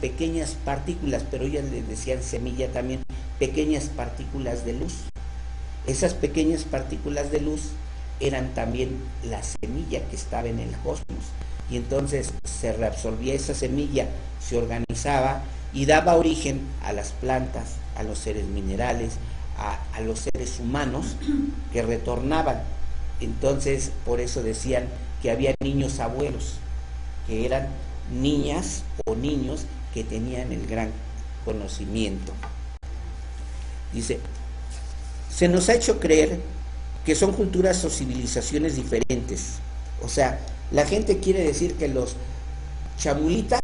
pequeñas partículas, pero ellas le decían semilla también, pequeñas partículas de luz. Esas pequeñas partículas de luz eran también la semilla que estaba en el cosmos. Y entonces se reabsorbía esa semilla, se organizaba y daba origen a las plantas, a los seres minerales, a, los seres humanos que retornaban. Entonces, por eso decían que había niños abuelos, que eran niñas o niños que tenían el gran conocimiento. Dice, se nos ha hecho creer que son culturas o civilizaciones diferentes. O sea, la gente quiere decir que los chamulitas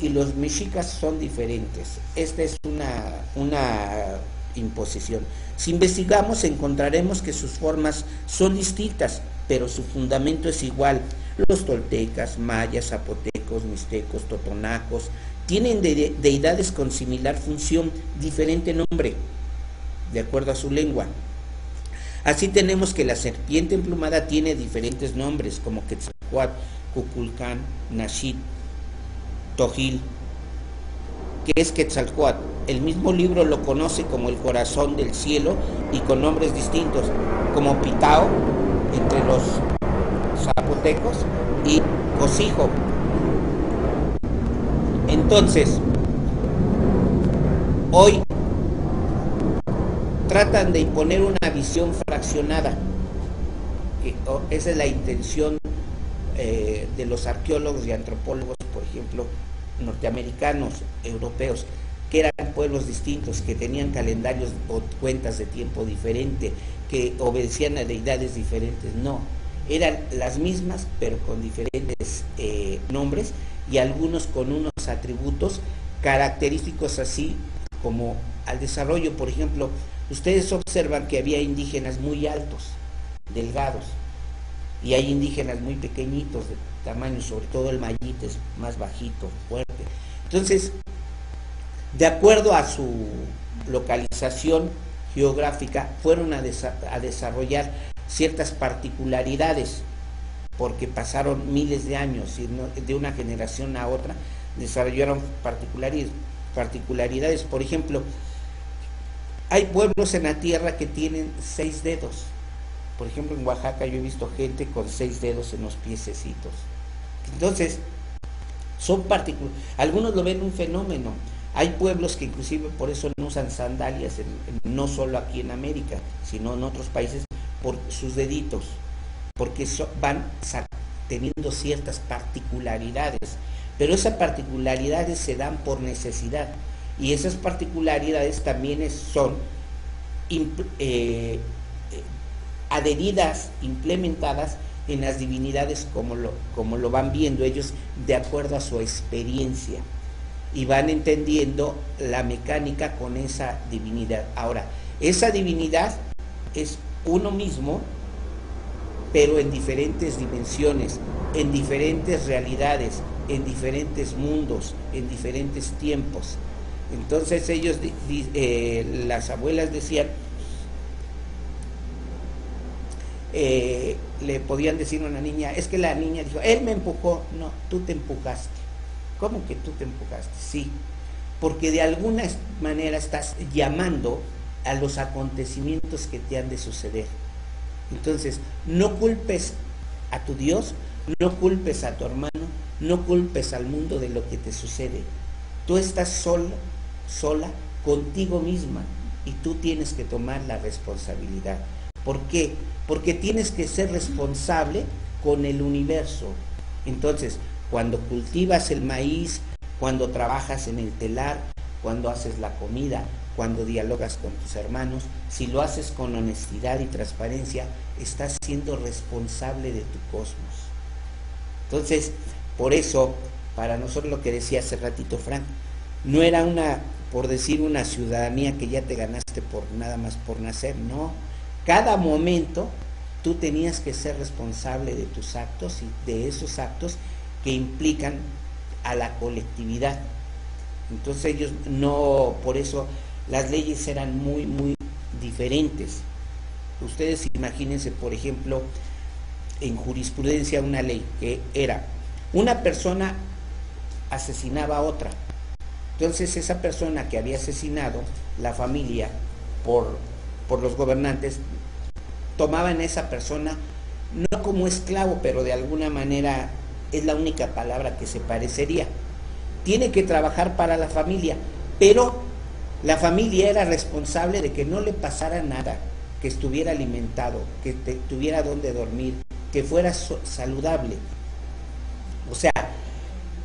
y los mexicas son diferentes. Esta es una, una imposición. Si investigamos encontraremos que sus formas son distintas, pero su fundamento es igual. Los toltecas, mayas, zapotecos, mixtecos, totonacos, tienen deidades con similar función, diferente nombre, de acuerdo a su lengua. Así tenemos que la serpiente emplumada tiene diferentes nombres, como Quetzalcoatl, Cuculcán, Nashid, Tojil, que es Quetzalcoatl. El mismo libro lo conoce como el corazón del cielo y con nombres distintos, como Pitao entre los zapotecos y Cosijo. Entonces, hoy tratan de imponer una visión fraccionada. Esa es la intención eh, de los arqueólogos y antropólogos, por ejemplo, norteamericanos, europeos, que eran pueblos distintos, que tenían calendarios o cuentas de tiempo diferente, que obedecían a deidades diferentes. No, eran las mismas, pero con diferentes eh, nombres y algunos con unos atributos característicos así como al desarrollo, por ejemplo, Ustedes observan que había indígenas muy altos, delgados, y hay indígenas muy pequeñitos de tamaño, sobre todo el mayite es más bajito, fuerte. Entonces, de acuerdo a su localización geográfica, fueron a, desarrollar ciertas particularidades, porque pasaron miles de años, y de una generación a otra, desarrollaron particularidades. Por ejemplo, hay pueblos en la tierra que tienen seis dedos. Por ejemplo, en Oaxaca yo he visto gente con seis dedos en los piececitos. Entonces, son particulares. Algunos lo ven un fenómeno. Hay pueblos que inclusive por eso no usan sandalias, no solo aquí en América, sino en otros países, por sus deditos, porque van teniendo ciertas particularidades. Pero esas particularidades se dan por necesidad. Y esas particularidades también son eh, eh, adheridas, implementadas en las divinidades como lo, como lo van viendo ellos de acuerdo a su experiencia y van entendiendo la mecánica con esa divinidad. Ahora, esa divinidad es uno mismo, pero en diferentes dimensiones, en diferentes realidades, en diferentes mundos, en diferentes tiempos. Entonces ellos, eh, las abuelas decían, eh, le podían decir a una niña, es que la niña dijo, él me empujó, no, tú te empujaste. ¿Cómo que tú te empujaste? Sí, porque de alguna manera estás llamando a los acontecimientos que te han de suceder. Entonces, no culpes a tu Dios, no culpes a tu hermano, no culpes al mundo de lo que te sucede. Tú estás solo sola contigo misma y tú tienes que tomar la responsabilidad. ¿Por qué? Porque tienes que ser responsable con el universo. Entonces, cuando cultivas el maíz, cuando trabajas en el telar, cuando haces la comida, cuando dialogas con tus hermanos, si lo haces con honestidad y transparencia, estás siendo responsable de tu cosmos. Entonces, por eso, para nosotros lo que decía hace ratito Frank, no era una, por decir, una ciudadanía que ya te ganaste por nada más por nacer, no. Cada momento tú tenías que ser responsable de tus actos y de esos actos que implican a la colectividad. Entonces ellos no, por eso las leyes eran muy, muy diferentes. Ustedes imagínense, por ejemplo, en jurisprudencia una ley que era una persona asesinaba a otra. Entonces esa persona que había asesinado, la familia, por, por los gobernantes, tomaban a esa persona no como esclavo, pero de alguna manera es la única palabra que se parecería. Tiene que trabajar para la familia, pero la familia era responsable de que no le pasara nada, que estuviera alimentado, que tuviera donde dormir, que fuera saludable. O sea,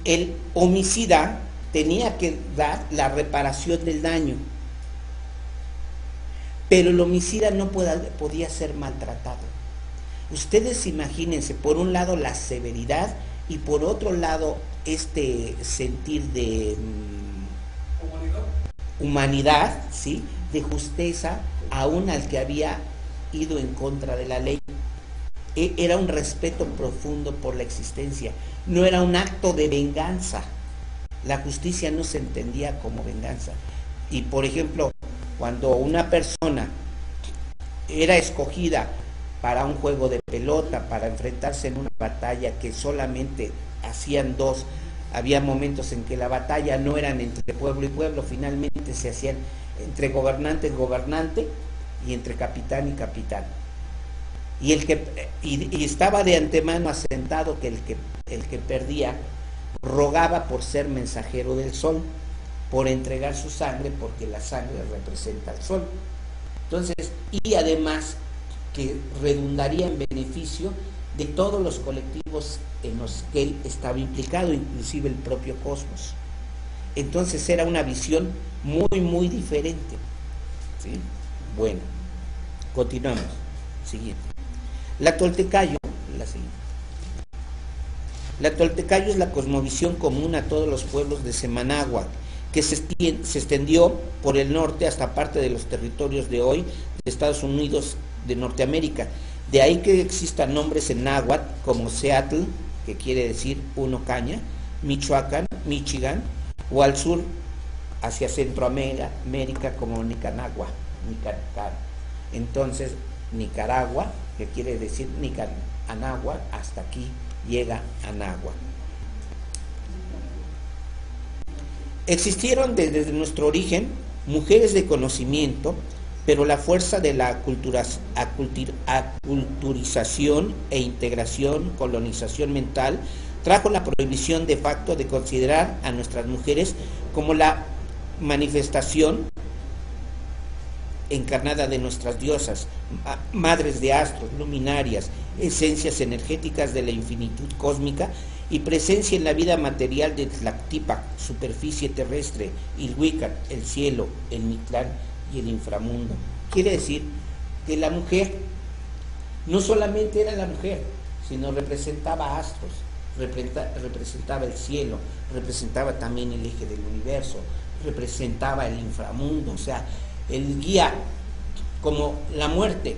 el homicida tenía que dar la reparación del daño, pero el homicida no podía ser maltratado. Ustedes imagínense, por un lado la severidad y por otro lado este sentir de mm, humanidad, ¿sí? de justeza, aún al que había ido en contra de la ley. E, era un respeto profundo por la existencia, no era un acto de venganza. La justicia no se entendía como venganza. Y por ejemplo, cuando una persona era escogida para un juego de pelota, para enfrentarse en una batalla que solamente hacían dos. Había momentos en que la batalla no eran entre pueblo y pueblo, finalmente se hacían entre gobernante y gobernante y entre capitán y capitán. Y, el que, y, estaba de antemano asentado que el, que el que perdía rogaba por ser mensajero del sol, por entregar su sangre, porque la sangre representa al sol. Entonces, y además que redundaría en beneficio de todos los colectivos en los que él estaba implicado, inclusive el propio cosmos. Entonces era una visión muy, muy diferente. Bueno, continuamos. Siguiente. La Toltecayo, la siguiente. La Toltecayo es la cosmovisión común a todos los pueblos de Semanagua, que se extendió por el norte hasta parte de los territorios de hoy de Estados Unidos de Norteamérica. De ahí que existan nombres en náhuatl como Seattle, que quiere decir uno caña, Michoacán, Michigan, o al sur hacia Centroamérica América, como Nicaragua, Nicaragua. Entonces, Nicaragua, que quiere decir Nicaragua, hasta aquí llega Anagua. Existieron desde nuestro origen mujeres de conocimiento pero la fuerza de la aculturización e integración, colonización mental, trajo la prohibición de facto de considerar a nuestras mujeres como la manifestación encarnada de nuestras diosas, madres de astros, luminarias, esencias energéticas de la infinitud cósmica y presencia en la vida material de Tlactipac, superficie terrestre, Ilhuicat, el cielo, el Mictlán y el inframundo. Quiere decir que la mujer no solamente era la mujer, sino representaba astros, representaba el cielo, representaba también el eje del universo, representaba el inframundo, o sea, el guía como la muerte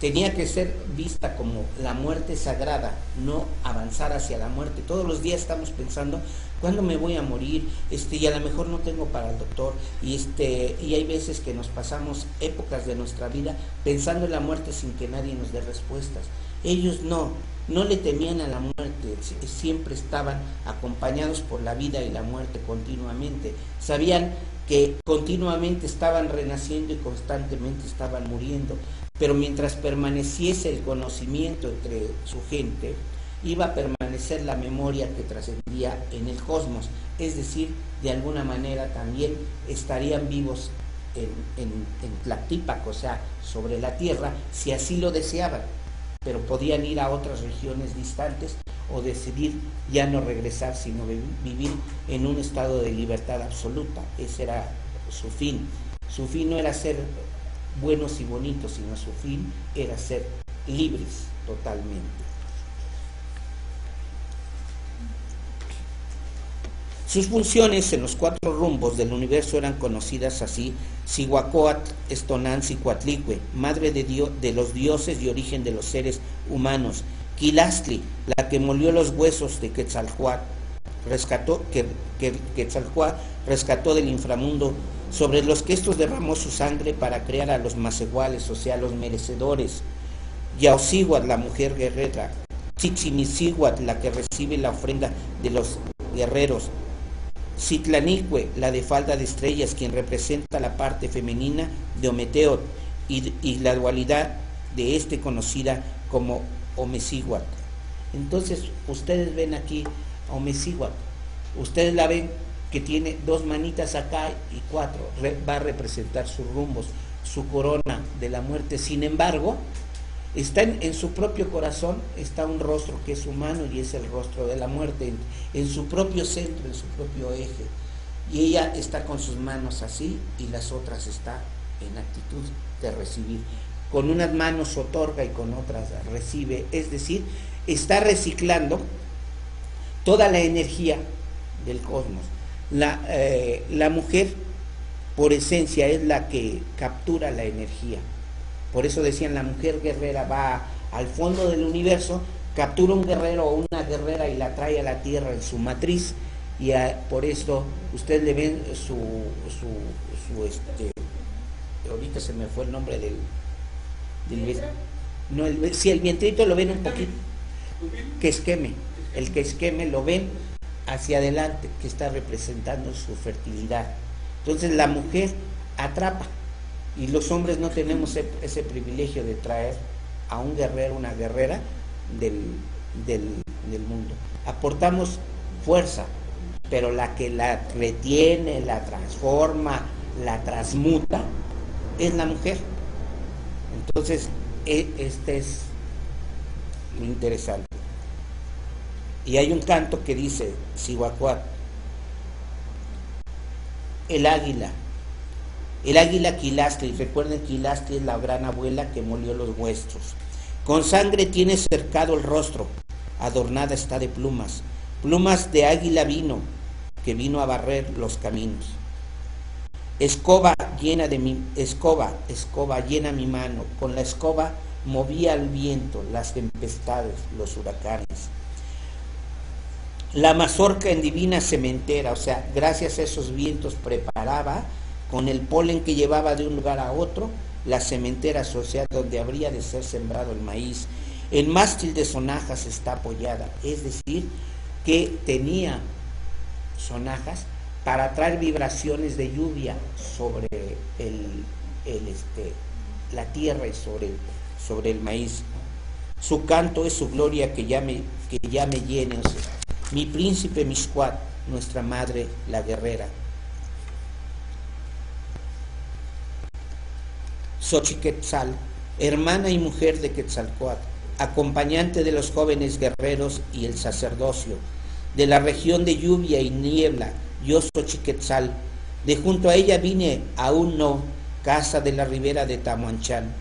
tenía que ser vista como la muerte sagrada, no avanzar hacia la muerte. Todos los días estamos pensando ¿Cuándo me voy a morir? Este, y a lo mejor no tengo para el doctor. Y, este, y hay veces que nos pasamos épocas de nuestra vida pensando en la muerte sin que nadie nos dé respuestas. Ellos no, no le temían a la muerte, siempre estaban acompañados por la vida y la muerte continuamente. Sabían que continuamente estaban renaciendo y constantemente estaban muriendo. Pero mientras permaneciese el conocimiento entre su gente, iba a permanecer la memoria que trascendía en el cosmos, es decir, de alguna manera también estarían vivos en, en, o sea, sobre la Tierra, si así lo deseaban, pero podían ir a otras regiones distantes o decidir ya no regresar, sino vivir en un estado de libertad absoluta. Ese era su fin. Su fin no era ser buenos y bonitos, sino su fin era ser libres totalmente. Sus funciones en los cuatro rumbos del universo eran conocidas así, Sihuacóatl, Estonanzi, Cuatlicue, madre de, de los dioses y origen de los seres humanos, Quilastli, la que molió los huesos de Quetzalcoatl, rescató, que, rescató del inframundo, sobre los que estos derramó su sangre para crear a los maceguales, o sea, los merecedores, Yaosiguat, la mujer guerrera, Tzitzimisihuat, la que recibe la ofrenda de los guerreros. Citlanicue, la de falda de estrellas, quien representa la parte femenina de Ometeot y, la dualidad de este conocida como Omeciguat. Entonces, ustedes ven aquí a. Ustedes la ven que tiene dos manitas acá y cuatro. Va a representar sus rumbos, su corona de la muerte. Sin embargo, está en, su propio corazón, está un rostro que es humano y es el rostro de la muerte, en, en su propio centro, en su propio eje. Y ella está con sus manos así y las otras está en actitud de recibir. Con unas manos otorga y con otras recibe. Es decir, está reciclando toda la energía del cosmos. La, eh, la mujer, por esencia, es la que captura la energía. Por eso decían, la mujer guerrera va al fondo del universo, captura un guerrero o una guerrera y la trae a la tierra en su matriz. Y a- por eso ustedes le ven su, su, su, este, ahorita se me fue el nombre del, del no, el, sí, el vientrito lo ven un poquito, que esqueme, el que esqueme lo ven hacia adelante, que está representando su fertilidad. Entonces la mujer atrapa y los hombres no tenemos ese, privilegio de traer a un guerrero, una guerrera del, del, del mundo. Aportamos fuerza, pero la que la retiene, la transforma, la transmuta, es la mujer. Entonces, e- este es lo interesante. Y hay un canto que dice, Sihuacuat, el águila, el águila Quilastri, recuerden Quilastri es la gran abuela que molió los vuestros. Con sangre tiene cercado el rostro, adornada está de plumas, plumas de águila vino, que vino a barrer los caminos. Escoba llena de mi escoba, escoba llena mi mano, con la escoba movía el viento, las tempestades, los huracanes. La mazorca en divina cementera, o sea, gracias a esos vientos preparaba con el polen que llevaba de un lugar a otro las cementeras, o sea, donde habría de ser sembrado el maíz. El mástil de sonajas está apoyada, es decir, que tenía sonajas para traer vibraciones de lluvia sobre el, el, este, la tierra y sobre el, maíz. Su canto es su gloria que ya me, que ya llene. mi príncipe Mishkuat, nuestra madre, la guerrera. Xochiquetzal, hermana y mujer de Quetzalcoatl, acompañante de los jóvenes guerreros y el sacerdocio, de la región de lluvia y niebla, yo Xochiquetzal, de junto a ella vine, aún no, casa de la ribera de Tamuanchán.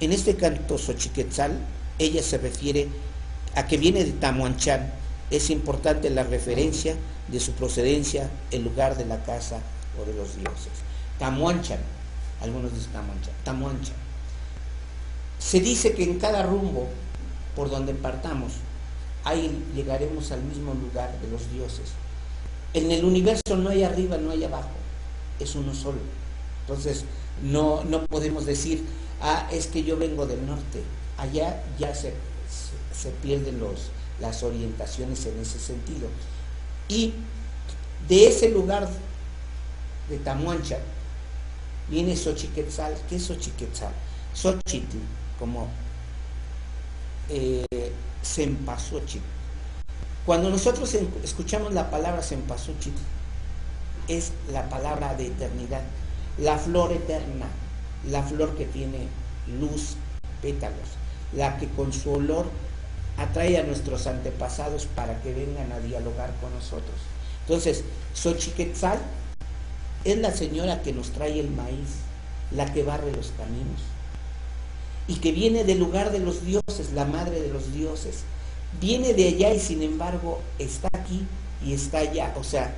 En este canto Xochiquetzal, ella se refiere a que viene de Tamuanchán. Es importante la referencia de su procedencia, el lugar de la casa o de los dioses. Tamuanchan, algunos dicen Tamuanchan, Tamuanchan. Se dice que en cada rumbo por donde partamos, ahí llegaremos al mismo lugar de los dioses. En el universo no hay arriba, no hay abajo, es uno solo. Entonces, no, no podemos decir, ah, es que yo vengo del norte. Allá ya se, se, se pierden los, las orientaciones en ese sentido. Y de ese lugar de Tamuancha viene Xochiquetzal. ¿Qué es Xochiquetzal? Xochitl, como eh. Cuando nosotros escuchamos la palabra Cempasúchil, es la palabra de eternidad, la flor eterna, la flor que tiene luz, pétalos, la que con su olor atrae a nuestros antepasados para que vengan a dialogar con nosotros. Entonces, Xochiquetzal es la señora que nos trae el maíz, la que barre los caminos y que viene del lugar de los dioses, la madre de los dioses. Viene de allá y sin embargo está aquí y está allá. O sea,